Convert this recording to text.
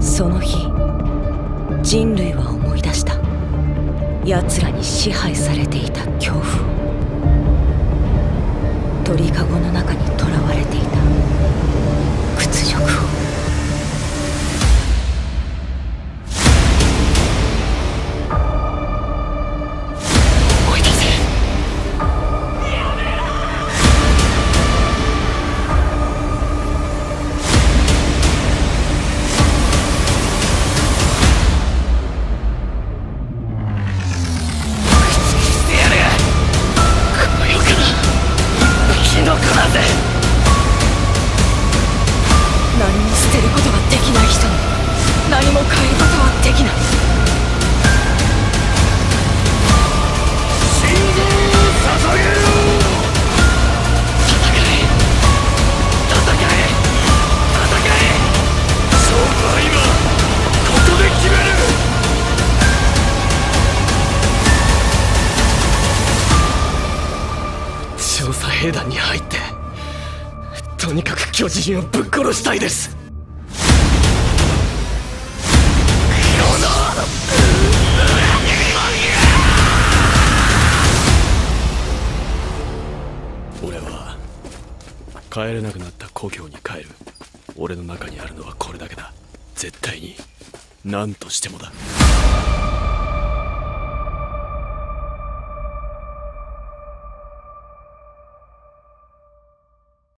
その日人類は思い出した。奴らに支配されていた恐怖を。鳥かごの中にとらわれていた。調査兵団に入ってとにかく巨人をぶっ殺したいです。俺は帰れなくなった故郷に帰る。俺の中にあるのはこれだけだ。絶対に何としてもだ